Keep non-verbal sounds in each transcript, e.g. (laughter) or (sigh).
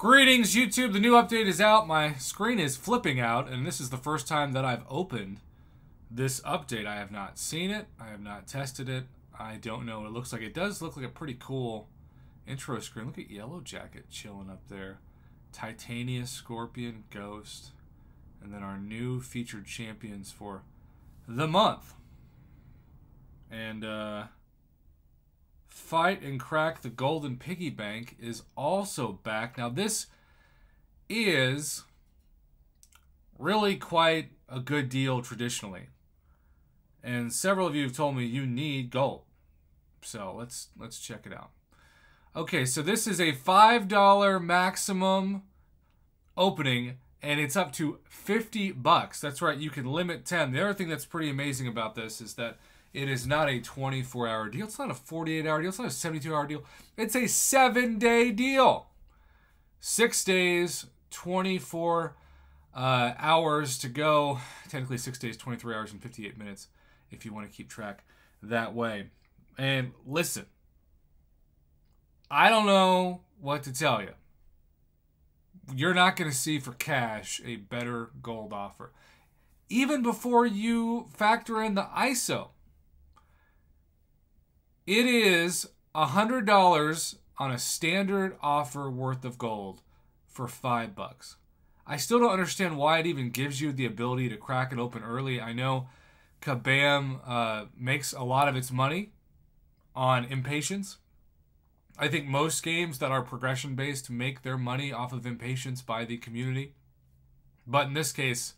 Greetings, YouTube. The new update is out. My screen is flipping out, and this is the first time that I've opened this update. I have not seen it. I have not tested it. I don't know what it looks like. It does look like a pretty cool intro screen. Look at Yellow Jacket chilling up there. Titania, Scorpion, Ghost, and then our new featured champions for the month. And, uh, Fight and Crack the Golden Piggy Bank is also back. Now, this is really quite a good deal traditionally. And several of you have told me you need gold. So let's let's check it out. Okay, so this is a $5 maximum opening and it's up to 50 bucks. That's right, you can limit 10. The other thing that's pretty amazing about this is that it is not a 24 hour deal. It's not a 48 hour deal. It's not a 72 hour deal. It's a seven day deal. Six days, 24 uh, hours to go. Technically, six days, 23 hours, and 58 minutes if you want to keep track that way. And listen, I don't know what to tell you. You're not going to see for cash a better gold offer. Even before you factor in the ISO it is $100 on a standard offer worth of gold for 5 bucks. I still don't understand why it even gives you the ability to crack it open early. I know Kabam uh, makes a lot of its money on impatience. I think most games that are progression based make their money off of impatience by the community. But in this case,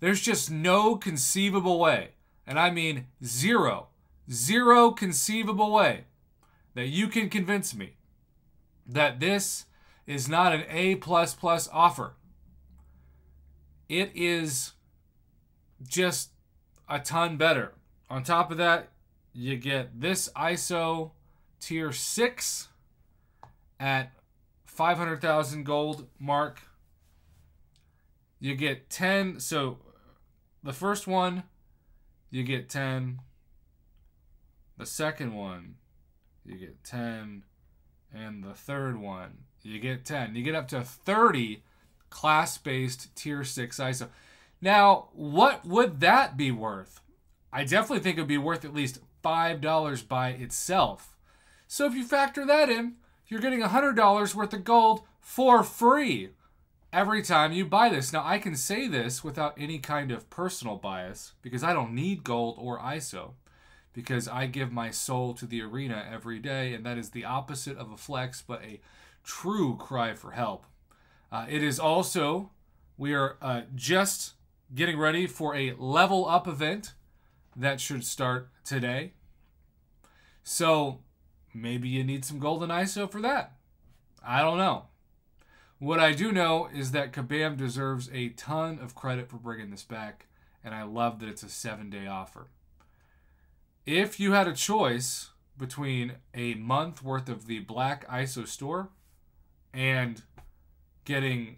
there's just no conceivable way, and I mean zero, zero conceivable way that you can convince me that this is not an A plus plus offer. It is just a ton better. On top of that, you get this ISO tier 6 at 500,000 gold mark. You get 10. So the first one, you get 10. The second one, you get 10. And the third one, you get 10. You get up to 30 class based tier 6 ISO. Now, what would that be worth? I definitely think it would be worth at least $5 by itself. So if you factor that in, you're getting $100 worth of gold for free every time you buy this. Now, I can say this without any kind of personal bias because I don't need gold or ISO because I give my soul to the arena every day, and that is the opposite of a flex, but a true cry for help. Uh, it is also, we are uh, just getting ready for a level up event that should start today. So maybe you need some golden ISO for that. I don't know. What I do know is that Kabam deserves a ton of credit for bringing this back, and I love that it's a seven day offer if you had a choice between a month worth of the black ISO store and getting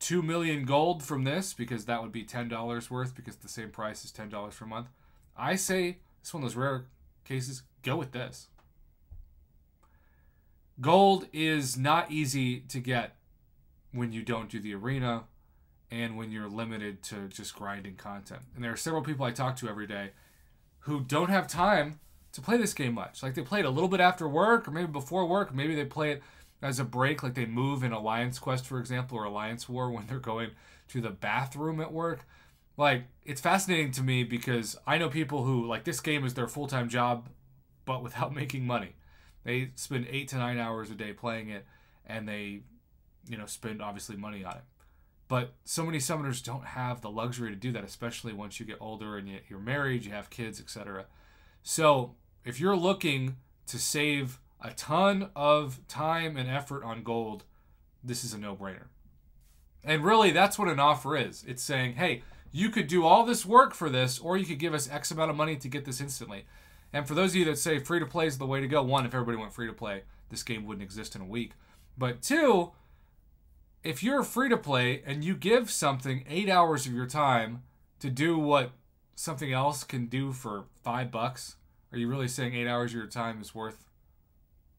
2 million gold from this because that would be $10 worth because the same price is $10 per month. I say it's one of those rare cases, go with this. Gold is not easy to get when you don't do the arena and when you're limited to just grinding content. And there are several people I talk to every day who don't have time to play this game much. Like they play it a little bit after work or maybe before work. Maybe they play it as a break, like they move in Alliance Quest, for example, or Alliance War when they're going to the bathroom at work. Like it's fascinating to me because I know people who like this game is their full time job, but without (laughs) making money. They spend eight to nine hours a day playing it, and they, you know, spend obviously money on it. But so many summoners don't have the luxury to do that, especially once you get older and you're married, you have kids, etc. So if you're looking to save a ton of time and effort on gold, this is a no-brainer. And really, that's what an offer is. It's saying, hey, you could do all this work for this, or you could give us X amount of money to get this instantly. And for those of you that say free to play is the way to go, one, if everybody went free to play, this game wouldn't exist in a week. But two, if you're free to play and you give something eight hours of your time to do what something else can do for five bucks, are you really saying eight hours of your time is worth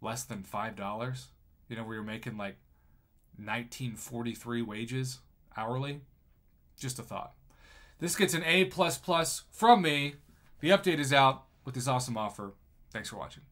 less than five dollars? You know, where you're making like 1943 wages hourly. Just a thought. This gets an A plus plus from me. The update is out with this awesome offer. Thanks for watching.